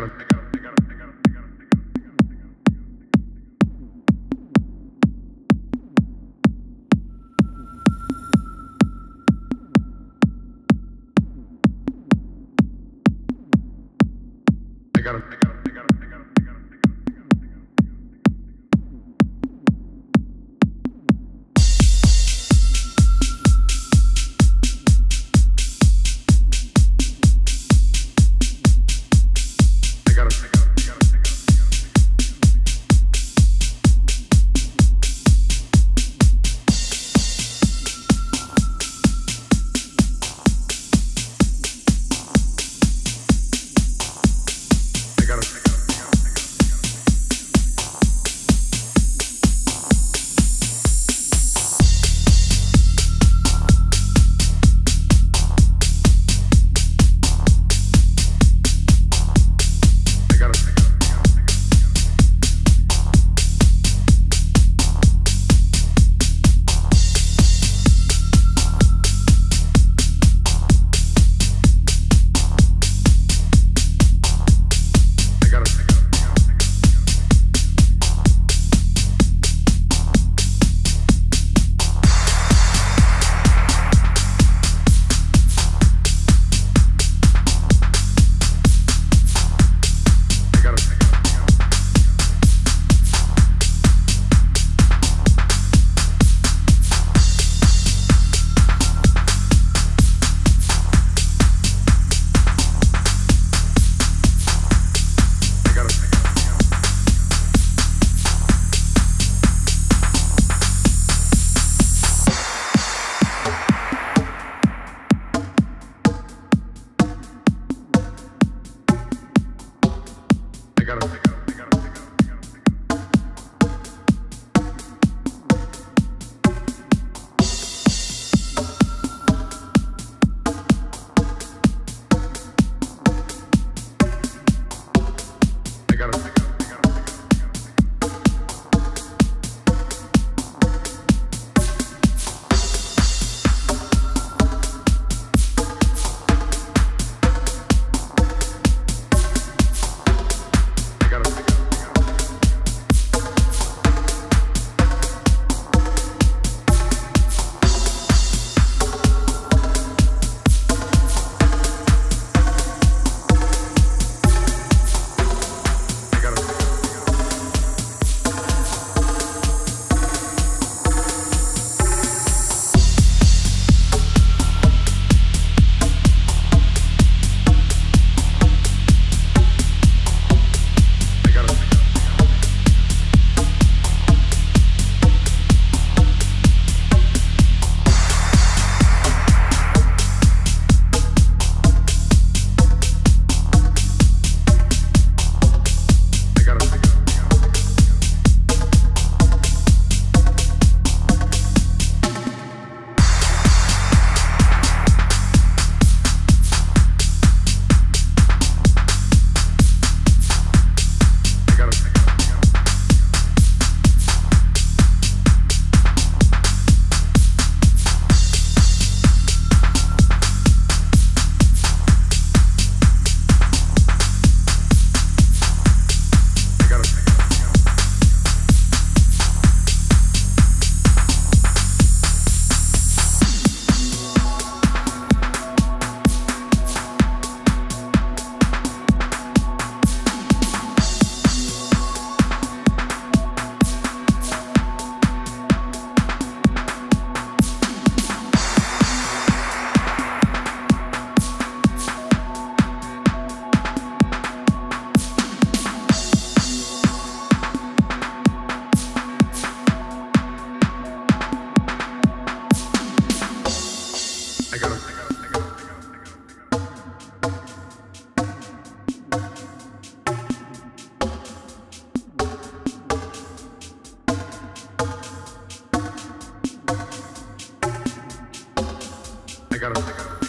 gotta cargo.